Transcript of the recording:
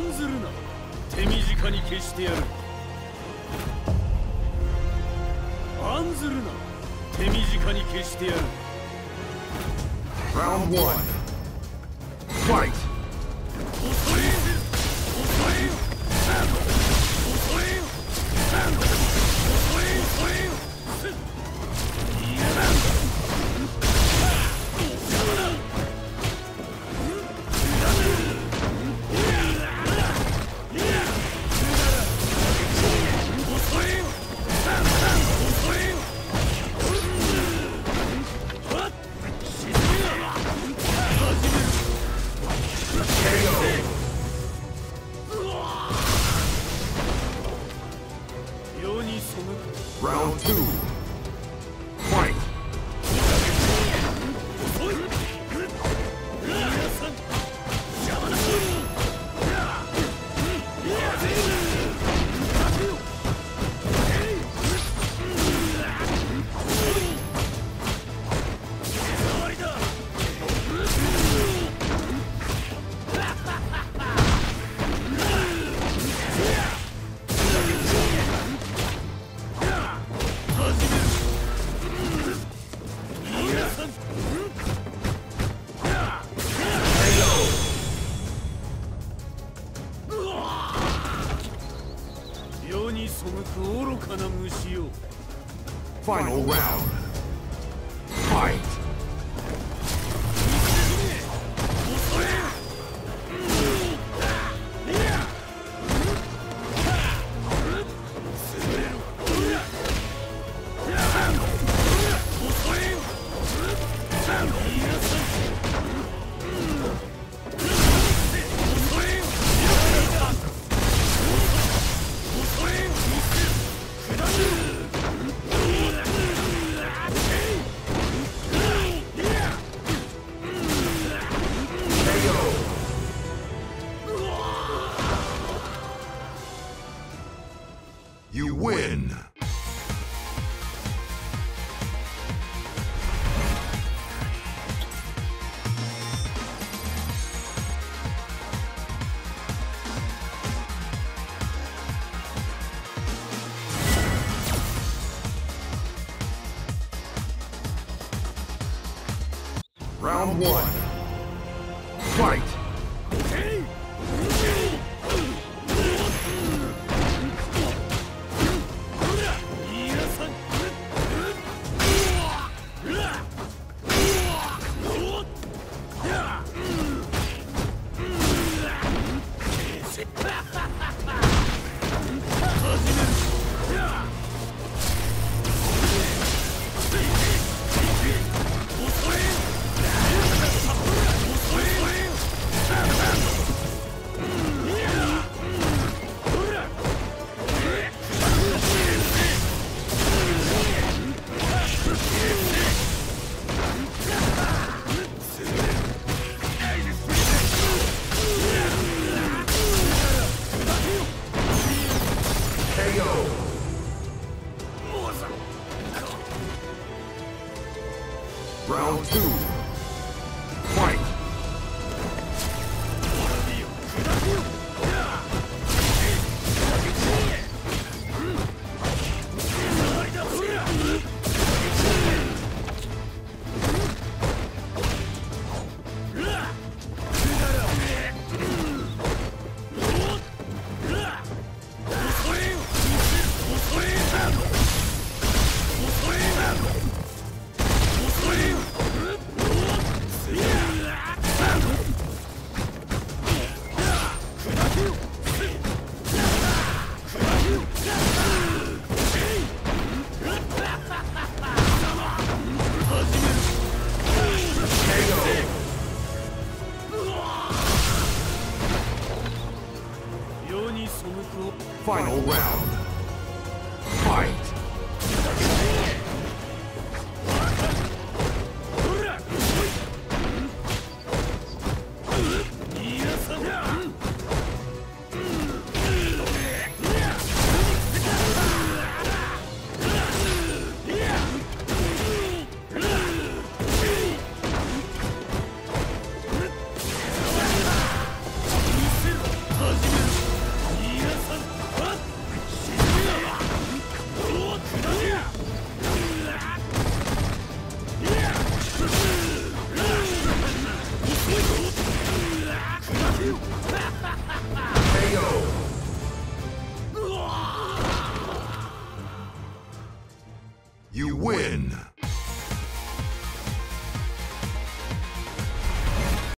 案ずるな。手短に消してやる。案ずるな。手短に消してやる。Round one. Fight! 恐れ恐れ恐れ恐 Round two. Final round. Fight! One. Fight! Round two. Final round. You win.